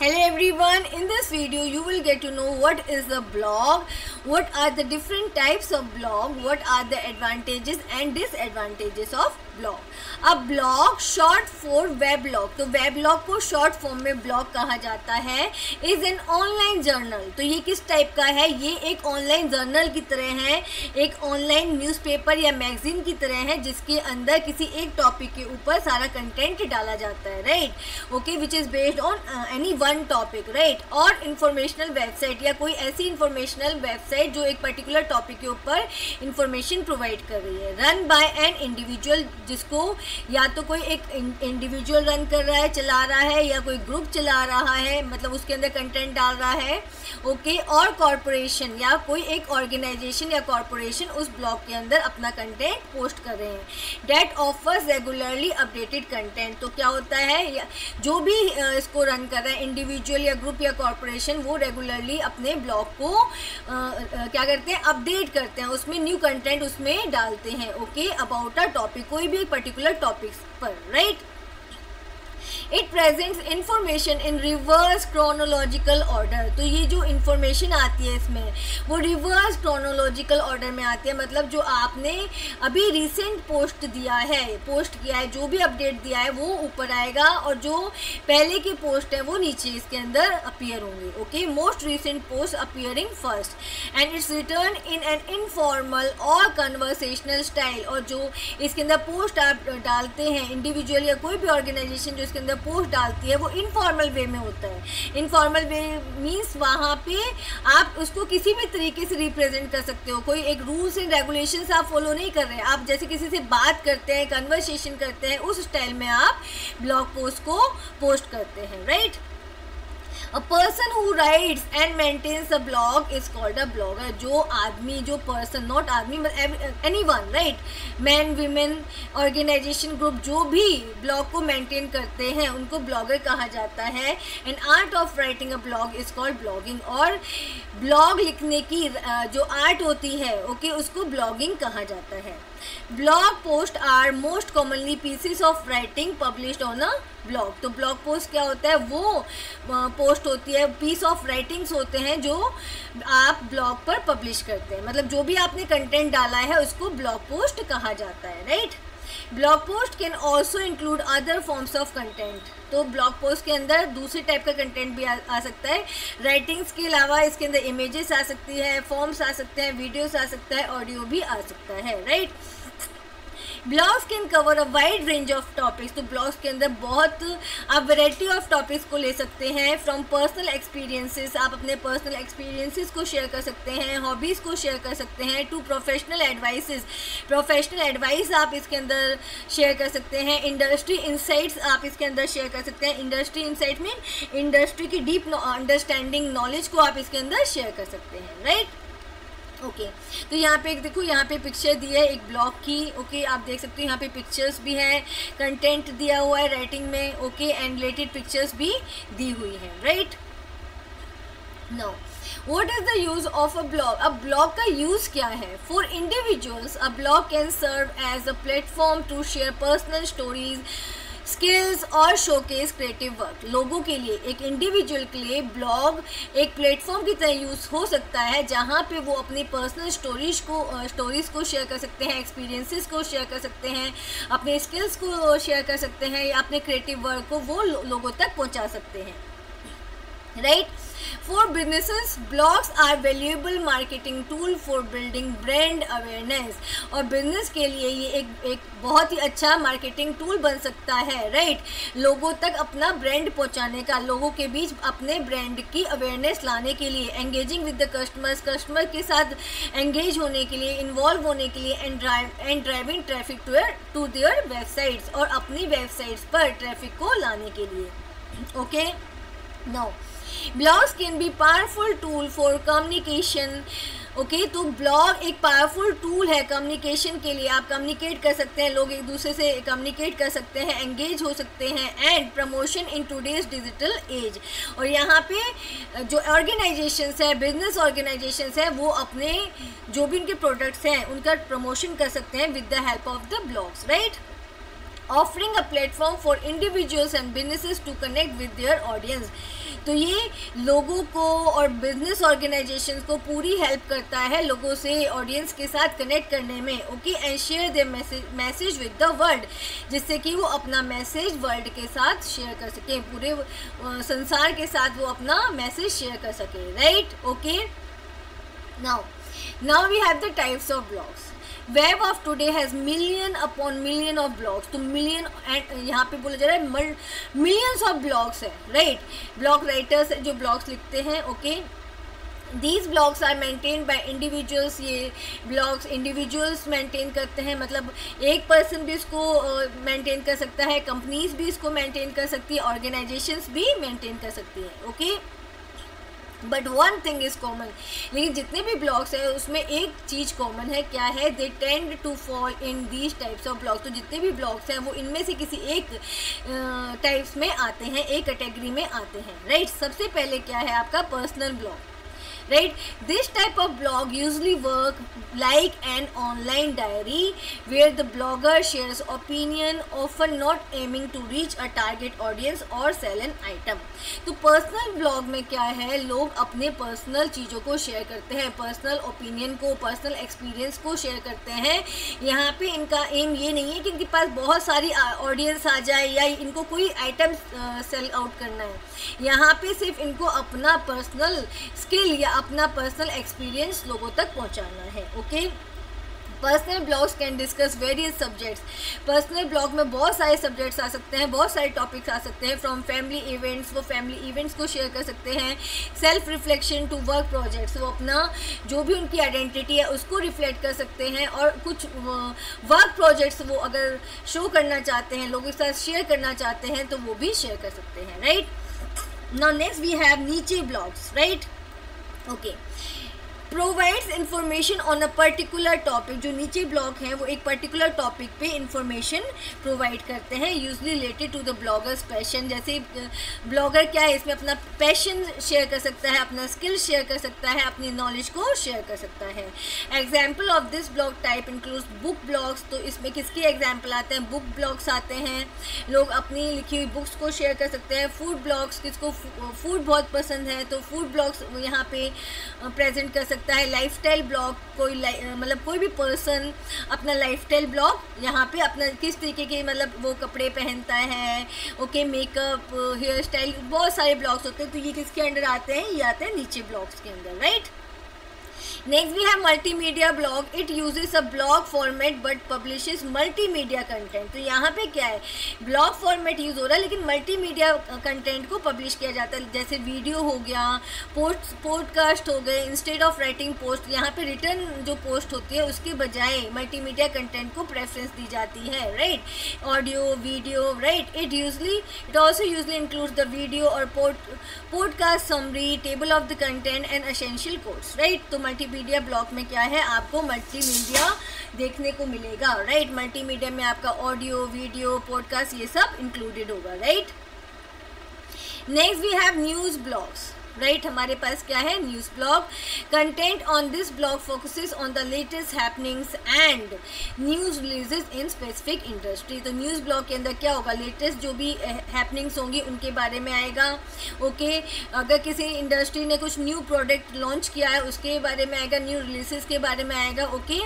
hello everyone in this video you will get to know what is the blog what are the different types of blog what are the advantages and disadvantages of blog अब blog short for web blog तो web blog को short form में blog कहा जाता है. Is an online journal तो ये किस टाइप का है? ये एक ऑनलाइन जर्नल की तरह है. एक ऑनलाइन न्यूज़पेपर या मैगजीन की तरह है, जिसके अंदर किसी एक टॉपिक के ऊपर सारा कंटेंट डाला जाता है right okay which is based on any one topic right और इंफॉर्मेशनल वेबसाइट या कोई ऐसी इंफॉर्मेशनल वेबसाइट जो एक पर्टिकुलर टॉपिक के ऊपर इंफॉर्मेशन प्रोवाइड कर रही है। रन बाय एन इंडिविजुअल जिसको या तो कोई एक इंडिविजुअल रन कर रहा है चला रहा है या कोई ग्रुप चला रहा है मतलब उसके अंदर कंटेंट डाल रहा है ओके okay, और कॉरपोरेशन या कोई एक ऑर्गेनाइजेशन या कॉरपोरेशन उस ब्लॉग के अंदर अपना कंटेंट पोस्ट कर रहे हैं। That offers regularly updated content तो क्या होता है जो भी इसको रन कर रहा है इंडिविजुअल या ग्रुप या कॉरपोरेशन वो रेगुलरली अपने ब्लॉग को क्या करते हैं अपडेट करते हैं, उसमें न्यू कंटेंट उसमें डालते हैं ओके अबाउट अ टॉपिक कोई भी पर्टिकुलर टॉपिक्स पर right it presents information in reverse chronological order तो ये जो इंफॉर्मेशन आती है इसमें, वो रिवर्स क्रोनोलॉजिकल ऑर्डर में आती है। मतलब जो आपने अभी रिसेंट पोस्ट दिया है पोस्ट किया है, जो भी अपडेट दिया है, वो ऊपर आएगा और जो पहले की पोस्ट है, वो नीचे इसके अंदर अपीयर होंगे okay most recent post appearing first and it's return in an informal और कन्वर्सेशनल स्टाइल और जो इसके अंदर पोस्ट आप डालते हैं इंडिविजुअल या कोई भी ऑर्गेनाइजेशन जो इसके अंदर पोस्ट डालती है, वो इनफॉर्मल वे में होता है। इनफॉर्मल वे मीन्स वहाँ पे आप उसको किसी भी तरीके से रिप्रेजेंट कर सकते हो। कोई एक रूल्स एंड रेगुलेशन आप फॉलो नहीं कर रहे। आप जैसे किसी से बात करते हैं कन्वर्सेशन करते हैं, उस स्टाइल में आप ब्लॉग पोस्ट को पोस्ट करते हैं right? A person who writes and maintains a blog is called a blogger जो आदमी जो पर्सन नॉट आदमी any one right man women organization group जो भी ब्लॉग को मेंटेन करते हैं उनको ब्लॉगर कहा जाता है. And art of writing a blog is called blogging और ब्लॉग लिखने की जो आर्ट होती है ओके okay, उसको ब्लॉगिंग कहा जाता है. Blog post are most commonly pieces of writing published on a blog तो ब्लॉग पोस्ट क्या होता है? वो पोस्ट होती है पीस ऑफ़ राइटिंग्स होते हैं जो आप ब्लॉग पर पब्लिश करते हैं। मतलब जो भी आपने कंटेंट डाला है, उसको ब्लॉग पोस्ट कहा जाता है right blog post can also include other forms of content तो ब्लॉग पोस्ट के अंदर दूसरे टाइप का कंटेंट भी आ, आ सकता है। राइटिंग्स के अलावा इसके अंदर इमेजेस आ सकती है फॉर्म्स आ सकते हैं वीडियोस आ सकता है ऑडियो भी आ सकता है right blogs can cover a wide range of topics तो ब्लॉग्स के अंदर बहुत, आप वेराइटी ऑफ़ टॉपिक्स को ले सकते हैं. फ्रॉम पर्सनल एक्सपीरियंसेस आप अपने पर्सनल एक्सपीरियंसेस को शेयर कर सकते हैं. हॉबीज़ को शेयर कर सकते हैं. To professional advices professional advice आप इसके अंदर शेयर कर सकते हैं. इंडस्ट्री इंसाइट्स आप इसके अंदर शेयर कर सकते हैं. इंडस्ट्री इंसाइट मीन इंडस्ट्री की डीप अंडरस्टैंडिंग नॉलेज को आप इसके अंदर शेयर कर सकते हैं. Right right? Okay okay. तो यहाँ पे देखो यहाँ पे पिक्चर दी है एक ब्लॉग की. ओके okay, आप देख सकते हो यहाँ पे पिक्चर्स भी हैं कंटेंट दिया हुआ है राइटिंग में. ओके एंड रिलेटेड पिक्चर्स भी दी हुई है right know what is the use of a blog अब ब्लॉग का यूज़ क्या है? For individuals a blog can serve as a platform to share personal stories skills और शोकेस क्रिएटिव वर्क लोगों के लिए एक इंडिविजुअल के लिए ब्लॉग एक प्लेटफॉर्म की तरह यूज़ हो सकता है जहाँ पे वो अपनी पर्सनल स्टोरीज को स्टोरीज़ को शेयर कर सकते हैं एक्सपीरियंसेस को शेयर कर सकते हैं अपने स्किल्स को शेयर कर सकते हैं या अपने क्रिएटिव वर्क को वो लो, लोगों तक पहुँचा सकते हैं right right? For businesses, blogs are valuable marketing tool for building brand awareness. और बिज़नेस के लिए ये एक एक बहुत ही अच्छा मार्केटिंग टूल बन सकता है राइट? लोगों तक अपना ब्रांड पहुँचाने का लोगों के बीच अपने ब्रांड की अवेयरनेस लाने के लिए engaging with the customers customer के साथ एंगेज होने के लिए इन्वॉल्व होने के लिए and drive and driving traffic to to their websites और अपनी वेबसाइट्स पर ट्रैफ़िक को लाने के लिए okay okay? No no. Blogs can be powerful tool for communication okay तो ब्लॉग एक पावरफुल टूल है कम्युनिकेशन के लिए। आप कम्युनिकेट कर सकते हैं, लोग एक दूसरे से कम्युनिकेट कर सकते हैं एंगेज हो सकते हैं and promotion in today's digital age और यहाँ पे जो ऑर्गेनाइजेशंस है बिज़नेस ऑर्गेनाइजेशंस है, वो अपने जो भी उनके प्रोडक्ट्स हैं, उनका प्रमोशन कर सकते हैं with the help of the blogs right offering a platform for individuals and businesses to connect with their audience तो ये लोगों को और बिज़नेस ऑर्गेनाइजेशन को पूरी हेल्प करता है लोगों से ऑडियंस के साथ कनेक्ट करने में okay and share their message message with the world जिससे कि वो अपना मैसेज वर्ल्ड के साथ शेयर कर सकें, पूरे संसार के साथ वो अपना मैसेज शेयर कर सके right okay now now we have the types of blogs web of today has million upon million of blogs तो मिलियन एंड यहाँ पे बोला जा रहा है मिलियंस ऑफ़ ब्लॉग्स है राइट ब्लॉग राइटर्स जो ब्लॉग्स लिखते हैं okay these blogs are maintain by individuals ये ब्लॉग्स इंडिविजुअल्स मेंटेन करते हैं मतलब एक पर्सन भी इसको मेंटेन uh, कर सकता है कंपनीज़ भी इसको मेंटेन कर सकती है ऑर्गेनाइजेशंस भी मेंटेन कर सकती है okay okay? But one thing is common लेकिन जितने भी ब्लॉग्स हैं, उसमें एक चीज़ कॉमन है, क्या है? They tend to fall in these types of blogs तो जितने भी ब्लॉग्स हैं, वो इनमें से किसी एक टाइप्स में आते हैं, एक कैटेगरी में आते हैं राइट right? सबसे पहले क्या है आपका personal blog right? This type of blog usually work like an online diary where the blogger shares opinion, often not aiming to reach a target audience or sell an item. तो personal blog में क्या है? लोग अपने personal चीज़ों को share करते हैं पर्सनल ओपिनियन को पर्सनल एक्सपीरियंस को शेयर करते हैं। यहाँ पे इनका एम ये नहीं है कि इनके पास बहुत सारी ऑडियंस आ जाए या इनको कोई आइटम सेल आउट करना है। यहाँ पे सिर्फ़ इनको अपना पर्सनल स्किल या अपना पर्सनल एक्सपीरियंस लोगों तक पहुँचाना है okay personal blogs can discuss various subjects personal blog में बहुत सारे सब्जेक्ट्स आ सकते हैं, बहुत सारे टॉपिक्स आ सकते हैं फ्रॉम फैमिली इवेंट्स वो फैमिली इवेंट्स को शेयर कर सकते हैं self reflection to work projects वो अपना जो भी उनकी आइडेंटिटी है उसको रिफ्लेक्ट कर सकते हैं और कुछ वर्क प्रोजेक्ट्स वो अगर शो करना चाहते हैं, लोगों के साथ शेयर करना चाहते हैं तो वो भी शेयर कर सकते हैं right now next we have niche blogs right okay provides information on a particular topic जो नीचे ब्लॉग हैं, वो एक पर्टिकुलर टॉपिक पे इंफॉर्मेशन प्रोवाइड करते हैं usually related to the bloggers passion जैसे ब्लॉगर क्या है, इसमें अपना पैशन शेयर कर सकता है, अपना स्किल शेयर कर सकता है, अपनी नॉलेज को शेयर कर सकता है. Example of this blog type include book blogs तो इसमें किसके एग्ज़ाम्पल आते हैं? बुक ब्लॉग्स आते हैं. लोग अपनी लिखी हुई बुक्स को शेयर कर सकते हैं. फ़ूड ब्लॉग्स किसको फ़ूड बहुत पसंद है तो फ़ूड ब्लॉग्स यहाँ पे प्रेजेंट कर सकते सकता है लाइफस्टाइल ब्लॉग कोई मतलब कोई भी पर्सन अपना लाइफ स्टाइल ब्लॉग यहाँ पे अपना किस तरीके के मतलब वो कपड़े पहनता है ओके मेकअप हेयर स्टाइल बहुत सारे ब्लॉग्स होते हैं तो ये किसके अंडर आते हैं? ये आते हैं नीचे ब्लॉग्स के अंदर right next we have multimedia blog it uses a blog format but publishes multimedia content तो यहाँ पे क्या है? ब्लॉग फॉर्मेट यूज़ हो रहा है, लेकिन मल्टीमीडिया कंटेंट को पब्लिश किया जाता है। जैसे वीडियो हो गया पोस्ट पॉडकास्ट हो गए इंस्टेड ऑफ़ राइटिंग पोस्ट यहाँ पे रिटर्न जो पोस्ट होती है, उसके बजाय मल्टीमीडिया कंटेंट को प्रेफरेंस दी जाती है right audio video right it usually it also usually include the video और podcast summary table of the content and essential course right तो मल्टी मल्टीमीडिया ब्लॉक में क्या है, आपको मल्टीमीडिया देखने को मिलेगा राइट मल्टीमीडिया में आपका ऑडियो वीडियो पॉडकास्ट ये सब इंक्लूडेड होगा right next we have news blogs right, हमारे पास क्या है? News blog content on this blog focuses on the latest happenings and news releases in specific industry तो न्यूज़ ब्लॉग के अंदर क्या होगा? लेटेस्ट जो भी हैपनिंग्स होंगी, उनके बारे में आएगा। ओके? अगर किसी इंडस्ट्री ने कुछ न्यू प्रोडक्ट लॉन्च किया है, उसके बारे में आएगा न्यू रिलीजेस के बारे में आएगा। Okay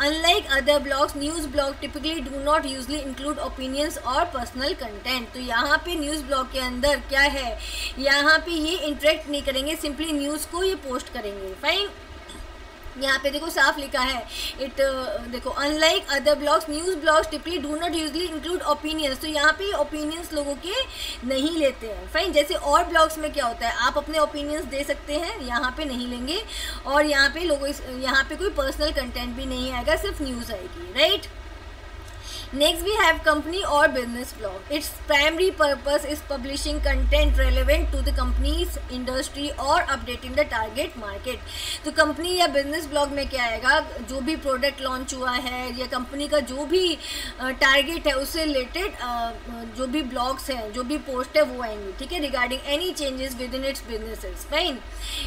unlike other blogs news blog typically do not usually include opinions और पर्सनल कंटेंट तो यहाँ पे न्यूज़ ब्लॉग के अंदर क्या है? यहाँ पे ये इंटरेक्ट नहीं करेंगे सिंपली न्यूज़ को ये पोस्ट करेंगे। फाइन यहाँ पे देखो साफ़ लिखा है। इट uh, देखो unlike other blogs news blogs typically do not usually include opinions तो यहाँ पे ओपिनियंस लोगों के नहीं लेते हैं। फाइन जैसे और ब्लॉग्स में क्या होता है? आप अपने ओपिनियंस दे सकते हैं यहाँ पे नहीं लेंगे। और यहाँ पे लोगों यहाँ पे कोई पर्सनल कंटेंट भी नहीं आएगा सिर्फ़ न्यूज़ आएगी right? Next, we have company or business blog. Its primary purpose is publishing content relevant to the company's industry or updating the target market. तो कंपनी या बिज़नेस ब्लॉग में क्या आएगा जो भी प्रोडक्ट लॉन्च हुआ है या कंपनी का जो भी टारगेट है, उससे रिलेटेड जो भी ब्लॉग्स हैं, जो भी पोस्ट है, वो आएँगी, ठीक है regarding any changes within its businesses fine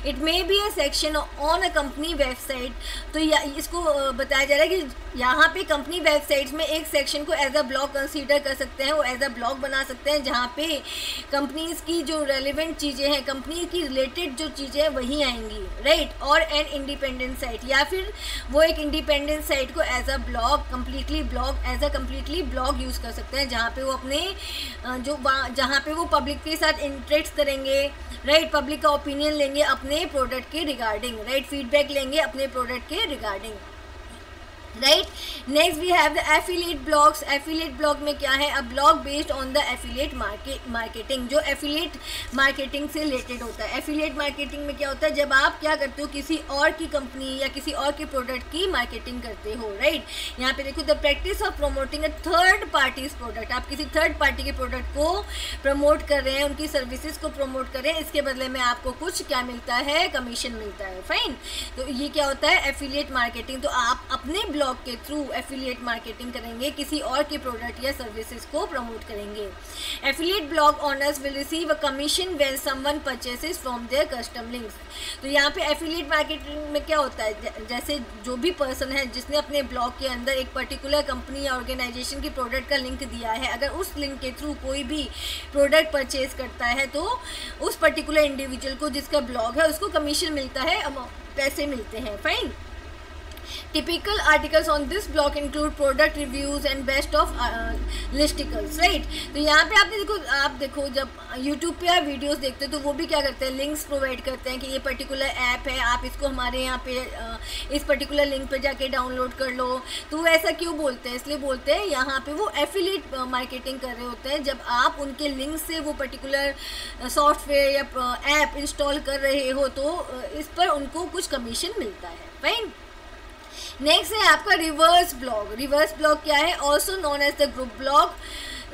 it may be a section on a company website तो इसको बताया जा रहा है कि यहाँ पे कंपनी वेबसाइट्स में एक सेक्शन सेक्शन को एज अ ब्लॉग कंसीडर कर सकते हैं, वो एज अ ब्लॉग बना सकते हैं, जहाँ पे कंपनीज़ की जो रेलिवेंट चीज़ें हैं कंपनी की रिलेटेड जो चीज़ें हैं, वही आएँगी राइट और एन इंडिपेंडेंट साइट या फिर वो एक इंडिपेंडेंट साइट को as a blog completely blog as a completely blog use कर सकते हैं, जहाँ पे वो अपने जो जहाँ पे वो पब्लिक के साथ इंटरेक्ट करेंगे राइट पब्लिक का ओपिनियन लेंगे अपने प्रोडक्ट के रिगार्डिंग राइट फीडबैक लेंगे अपने प्रोडक्ट के regarding right next we have the affiliate blogs affiliate blog में क्या है? A blog based on the affiliate market marketing जो एफिलिएट मार्केटिंग से रिलेटेड होता है। एफिलिएट मार्केटिंग में क्या होता है? जब आप क्या करते हो? किसी और की कंपनी या किसी और के प्रोडक्ट की मार्केटिंग करते हो राइट यहाँ पे देखो the practice of promoting a third party's product आप किसी थर्ड पार्टी के प्रोडक्ट को प्रमोट कर रहे हैं, उनकी सर्विसेज़ को प्रमोट कर रहे हैं, इसके बदले में आपको कुछ क्या मिलता है? कमीशन मिलता है। फाइन तो ये क्या होता है? एफिलिएट मार्केटिंग तो आप अपने ब्लॉग के थ्रू एफिलिएट मार्केटिंग करेंगे, किसी और के प्रोडक्ट या सर्विसेज़ को प्रमोट करेंगे। Affiliate blog owners will receive a commission when someone purchases from their custom links तो यहाँ पे एफिलिएट मार्केटिंग में क्या होता है? जैसे जो भी पर्सन है, जिसने अपने ब्लॉग के अंदर एक पर्टिकुलर कंपनी या ऑर्गेनाइजेशन की प्रोडक्ट का लिंक दिया है, अगर उस लिंक के थ्रू कोई भी प्रोडक्ट परचेज करता है तो उस पर्टिकुलर इंडिविजुअल को जिसका ब्लॉग है, उसको कमीशन मिलता है पैसे मिलते हैं। Fine Typical articles on this blog include product reviews and best of uh, listicles, right? तो यहाँ पे आपने देखो आप देखो जब YouTube पे आप वीडियोस देखते हो तो वो भी क्या करते हैं? लिंक्स प्रोवाइड करते हैं कि ये पर्टिकुलर ऐप है आप इसको हमारे यहाँ पे uh, इस पर्टिकुलर लिंक पे जाके डाउनलोड कर लो। तो वो ऐसा क्यों बोलते हैं? इसलिए बोलते हैं यहाँ पे वो एफिलेट मार्केटिंग uh, कर रहे होते हैं। जब आप उनके लिंक से वो पर्टिकुलर सॉफ्टवेयर या ऐप इंस्टॉल कर रहे हो तो इस पर उनको कुछ कमीशन मिलता है फाइन नेक्स्ट है आपका रिवर्स ब्लॉग रिवर्स ब्लॉग क्या है? Also known as the group blog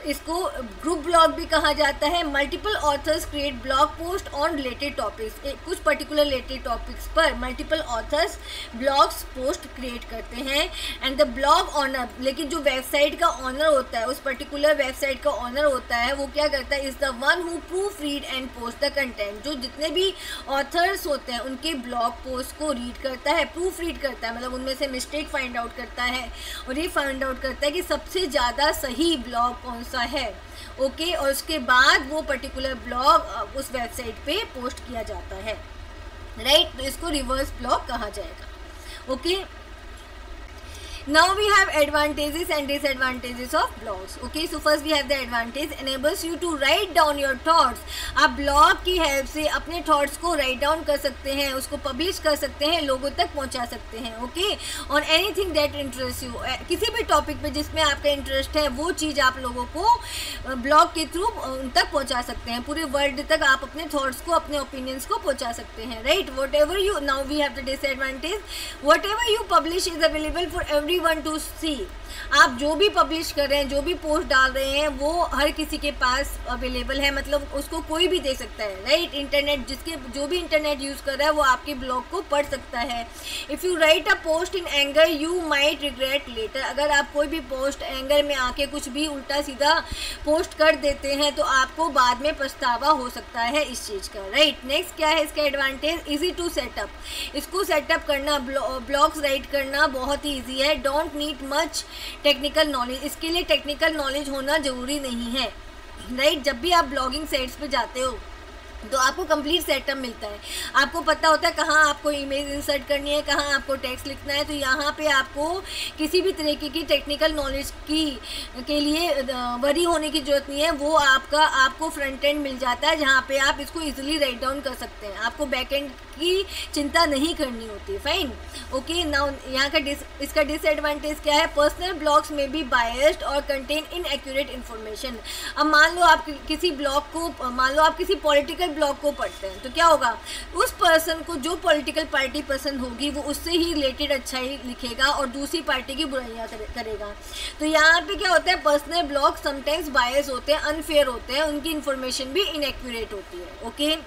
इसको ग्रुप ब्लॉग भी कहा जाता है। Multiple authors create blog post on related topics कुछ पर्टिकुलर रिलेटेड टॉपिक्स पर multiple authors blogs post create करते हैं। एंड द ब्लॉग ऑनर लेकिन जो वेबसाइट का ऑनर होता है, उस पर्टिकुलर वेबसाइट का ऑनर होता है, वो क्या करता है? Is the one who proofread and post the content जो जितने भी ऑथर्स होते हैं, उनके ब्लॉग पोस्ट को रीड करता है प्रूफ रीड करता है। मतलब उनमें से मिस्टेक फाइंड आउट करता है। और ये फाइंड आउट करता है कि सबसे ज़्यादा सही ब्लॉग कौन सा है। ओके okay, और उसके बाद वो पर्टिकुलर ब्लॉग उस वेबसाइट पे पोस्ट किया जाता है। Right right? तो इसको रिवर्स ब्लॉग कहा जाएगा। Okay? Now we have advantages and disadvantages of blogs okay so first we have the advantage enables you to write down your thoughts आप blog की help से अपने thoughts को write down कर सकते हैं उसको publish कर सकते हैं लोगों तक पहुँचा सकते हैं okay और anything that interests you किसी भी topic पे जिसमें आपका interest है वो चीज़ आप लोगों को blog के through उन तक पहुँचा सकते हैं पूरे world तक आप अपने thoughts को अपने opinions को पहुँचा सकते हैं right whatever you now we have the disadvantage whatever you publish is available for every one to see आप जो भी पब्लिश कर रहे हैं, जो भी पोस्ट डाल रहे हैं, वो हर किसी के पास अवेलेबल है। मतलब उसको कोई भी दे सकता है राइट इंटरनेट जिसके, जो भी इंटरनेट यूज़ कर रहा है, वो आपके ब्लॉग को पढ़ सकता है। If you write a post in anger you might regret later अगर आप कोई भी पोस्ट एंगर में आके कुछ भी उल्टा सीधा पोस्ट कर देते हैं तो आपको बाद में पछतावा हो सकता है इस चीज़ का राइट नेक्स्ट क्या है इसका advantage easy to set up इसको सेटअप करना ब्लॉग्स राइट करना बहुत ही ईजी है। Don't need much technical knowledge इसके लिए टेक्निकल नॉलेज होना ज़रूरी नहीं है। राइट जब भी आप ब्लॉगिंग साइट्स पर जाते हो तो आपको कंप्लीट सेटअप मिलता है। आपको पता होता है कहाँ आपको इमेज इंसर्ट करनी है, कहाँ आपको टेक्स्ट लिखना है तो यहाँ पे आपको किसी भी तरीके की टेक्निकल नॉलेज की, के लिए वरी होने की ज़रूरत नहीं है। वो आपका, आपको फ्रंट एंड मिल जाता है, जहाँ पे आप इसको इजीली राइट डाउन कर सकते हैं। आपको बैक एंड की चिंता नहीं करनी होती फाइन ओके नाउ यहाँ का डिस इसका डिसएडवांटेज क्या है? पर्सनल ब्लॉग्स में भी बायस्ड और कंटेन इन एक्यूरेट इन्फॉर्मेशन अब मान लो आप किसी ब्लॉग को, मान लो आप किसी पॉलिटिकल ब्लॉग को पढ़ते हैं। तो क्या होगा? उस पर्सन को जो पॉलिटिकल पार्टी पसंद होगी, वो उससे ही रिलेटेड अच्छा ही लिखेगा और दूसरी पार्टी की बुराइयाँ करेगा। तो यहाँ पे क्या होता है? पर्सनल ब्लॉग समटाइम्स बायस होते हैं अनफेयर होते हैं, उनकी इन्फॉर्मेशन भी इनएक्यूरेट होती है। Okay okay?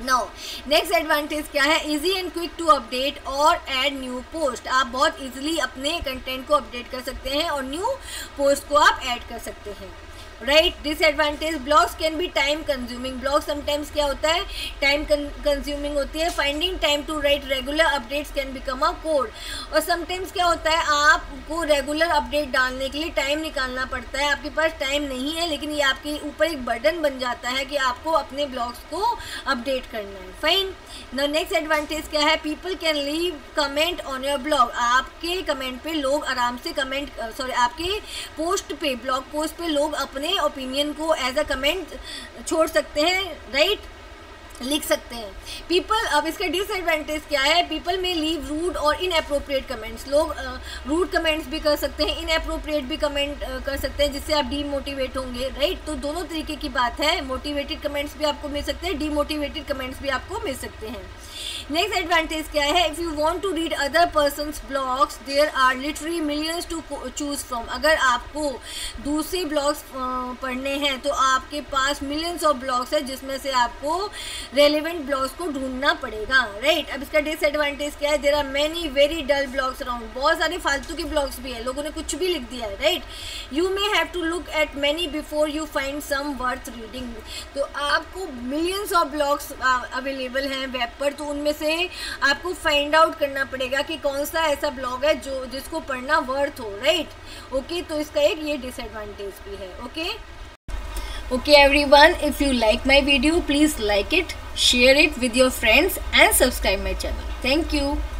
No next advantage क्या है? Easy and quick to update और ऐड न्यू पोस्ट आप बहुत इजीली अपने कंटेंट को अपडेट कर सकते हैं और न्यू पोस्ट को आप ऐड कर सकते हैं। Right disadvantage blogs can be time consuming blog sometimes क्या होता है? टाइम कंज्यूमिंग होती है. Finding time to write regular updates can become a code और समटाइम्स क्या होता है? आपको रेगुलर अपडेट डालने के लिए टाइम निकालना पड़ता है. आपके पास टाइम नहीं है, लेकिन ये आपके ऊपर एक बर्डन बन जाता है कि आपको अपने ब्लॉग्स को अपडेट करना है. फाइन द नेक्स्ट एडवांटेज क्या है? People can leave comment on your blog आपके कमेंट पे लोग आराम से कमेंट सॉरी आपके पोस्ट पे ब्लॉग पोस्ट पे लोग अपने ओपिनियन को एज अ कमेंट छोड़ सकते हैं राइट right? लिख सकते हैं। पीपल अब इसका डिसएडवांटेज क्या है? पीपल में लीव रूड और इन अप्रोप्रिएट कमेंट्स लोग रूड uh, कमेंट्स भी कर सकते हैं इन अप्रोप्रिएट भी कमेंट uh, कर सकते हैं जिससे आप डीमोटिवेट होंगे राइट तो दोनों तरीके की बात है। मोटिवेटेड कमेंट्स भी आपको मिल सकते हैं डीमोटिवेटेड कमेंट्स भी आपको मिल सकते हैं। नेक्स्ट एडवांटेज क्या है? If you want to read other person's blogs there are literally millions to choose from अगर आपको दूसरे ब्लॉग्स पढ़ने हैं तो आपके पास मिलियंस ऑफ़ ब्लॉग्स है, जिसमें से आपको रेलिवेंट ब्लॉग्स को ढूंढना पड़ेगा राइट right? अब इसका डिसएडवांटेज क्या है? There are many very dull blogs around बहुत सारे फालतू के ब्लॉग्स भी है। लोगों ने कुछ भी लिख दिया है right you may have to look at many before you find some worth reading तो आपको मिलियंस ऑफ़ ब्लॉग्स अवेलेबल हैं वेब पर तो उनमें से आपको फाइंड आउट करना पड़ेगा कि कौन सा ऐसा ब्लॉग है जो, जिसको पढ़ना वर्थ हो राइट ओके तो इसका एक ये डिसएडवांटेज भी है okay okay every one if you like my video please like it share it with your friends and subscribe my channel thank you.